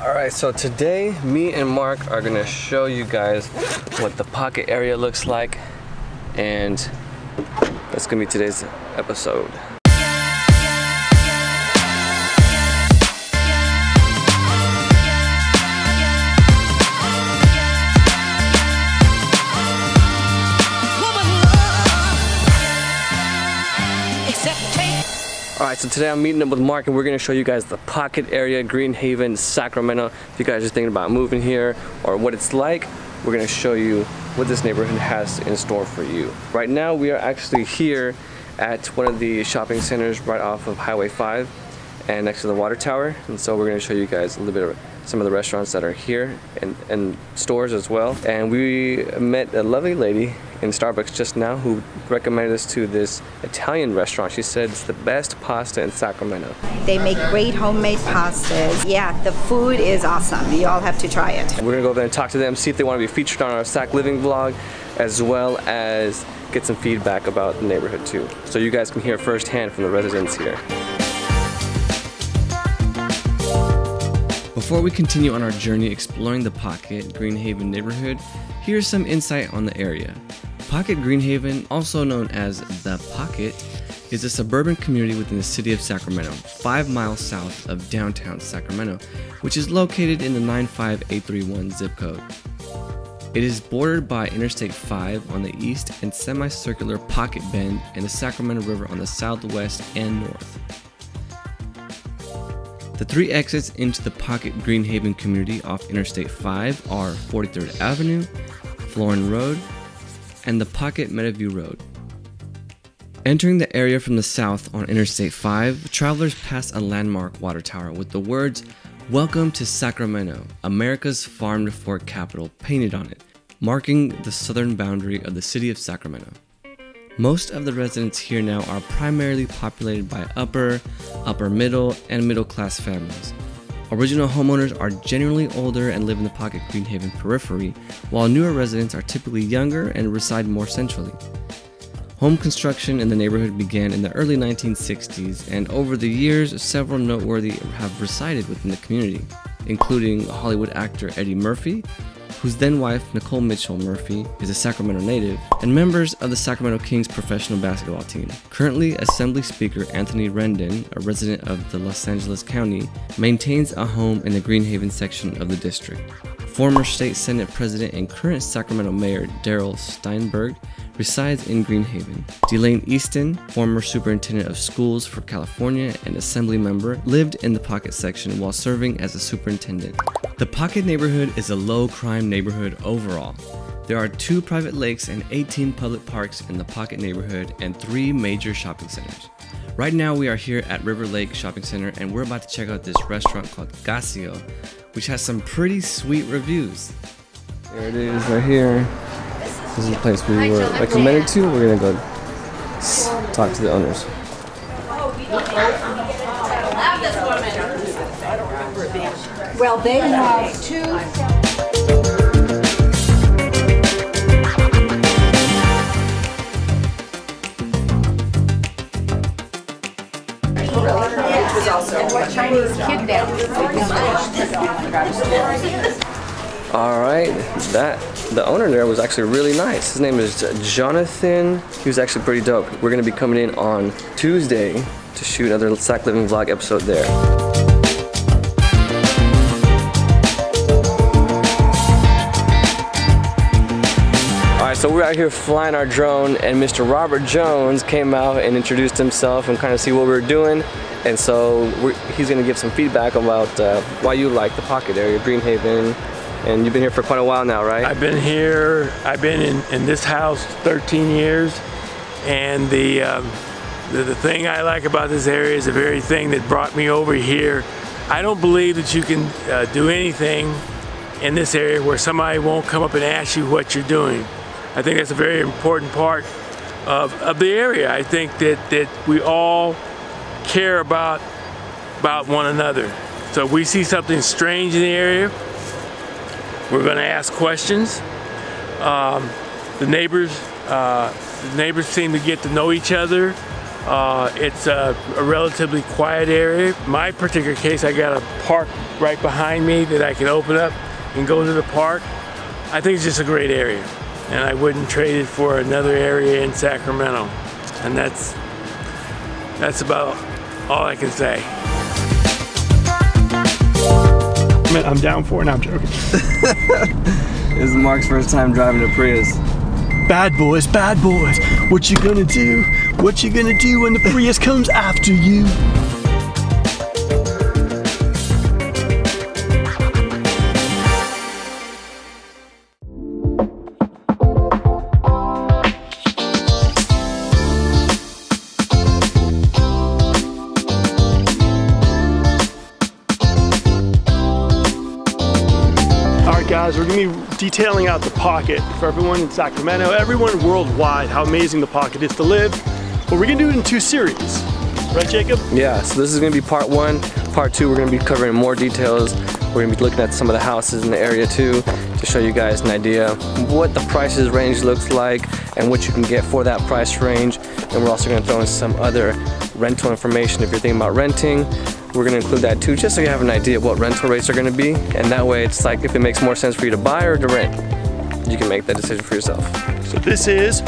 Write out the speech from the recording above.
Alright, so today me and Mark are gonna show you guys what the pocket area looks like and that's gonna be today's episode. All right, so today I'm meeting up with Mark and we're gonna show you guys the pocket area, Greenhaven, Sacramento. If you guys are thinking about moving here or what it's like, we're gonna show you what this neighborhood has in store for you. Right now, we are actually here at one of the shopping centers right off of Highway 5 and next to the water tower. And so we're gonna show you guys a little bit of some of the restaurants that are here and, and stores as well. And we met a lovely lady in Starbucks just now who recommended us to this Italian restaurant. She said it's the best pasta in Sacramento. They make great homemade pastas. Yeah, the food is awesome. You all have to try it. We're gonna go there and talk to them, see if they want to be featured on our Sac Living vlog, as well as get some feedback about the neighborhood too. So you guys can hear firsthand from the residents here. Before we continue on our journey exploring the Pocket Greenhaven neighborhood, here's some insight on the area. Pocket Greenhaven, also known as The Pocket, is a suburban community within the city of Sacramento, 5 miles south of downtown Sacramento, which is located in the 95831 zip code. It is bordered by Interstate 5 on the east and semicircular Pocket Bend and the Sacramento River on the southwest and north. The three exits into the Pocket Greenhaven community off Interstate 5 are 43rd Avenue, Florin Road, and the Pocket Meadowview Road. Entering the area from the south on Interstate 5, travelers pass a landmark water tower with the words, Welcome to Sacramento, America's farm to fork capital painted on it, marking the southern boundary of the city of Sacramento. Most of the residents here now are primarily populated by upper, upper middle, and middle class families. Original homeowners are generally older and live in the Pocket Greenhaven periphery, while newer residents are typically younger and reside more centrally. Home construction in the neighborhood began in the early 1960s, and over the years, several noteworthy have resided within the community, including Hollywood actor Eddie Murphy, whose then wife, Nicole Mitchell Murphy, is a Sacramento native, and members of the Sacramento Kings professional basketball team. Currently, Assembly Speaker Anthony Rendon, a resident of the Los Angeles County, maintains a home in the Greenhaven section of the district. Former State Senate President and current Sacramento Mayor Darrell Steinberg resides in Greenhaven. Delaine Eastin, former superintendent of schools for California and assembly member, lived in the Pocket section while serving as a superintendent. The Pocket neighborhood is a low crime neighborhood overall. There are two private lakes and 18 public parks in the Pocket neighborhood and three major shopping centers. Right now we are here at River Lake Shopping Center and we're about to check out this restaurant called Cacio, which has some pretty sweet reviews. There it is right here. This is the place we were recommended to. We're gonna go talk to the owners. Well, they have two. All right, that the owner there was actually really nice. His name is Jonathan. He was actually pretty dope. We're gonna be coming in on Tuesday to shoot another Sac Living vlog episode there. All right, so we're out here flying our drone, and Mr. Robert Jones came out and introduced himself and kind of see what we were doing. And so he's gonna give some feedback about uh, why you like the Pocket area, Greenhaven, and you've been here for quite a while now, right? I've been here, I've been in, in this house 13 years, and the, um, the, the thing I like about this area is the very thing that brought me over here. I don't believe that you can uh, do anything in this area where somebody won't come up and ask you what you're doing. I think that's a very important part of, of the area. I think that, that we all care about, about one another. So if we see something strange in the area, we're going to ask questions. Um, the neighbors, uh, the neighbors seem to get to know each other. Uh, it's a, a, relatively quiet area. My particular case, I got a park right behind me that I can open up and go to the park. I think it's just a great area, and I wouldn't trade it for another area in Sacramento. And that's that's about all I can say. I'm down for it. I'm joking. this is Mark's first time driving a Prius. Bad boys, bad boys. What you gonna do? What you gonna do when the Prius comes after you? Guys, we're gonna be detailing out the pocket for everyone in Sacramento, everyone worldwide, how amazing the pocket is to live. But we're gonna do it in two series. Right, Jacob? Yeah, so this is gonna be part one. Part two, we're gonna be covering more details. We're gonna be looking at some of the houses in the area too to show you guys an idea what the prices range looks like and what you can get for that price range. And we're also gonna throw in some other rental information if you're thinking about renting we're gonna include that too, just so you have an idea of what rental rates are gonna be. And that way it's like if it makes more sense for you to buy or to rent, you can make that decision for yourself. So this is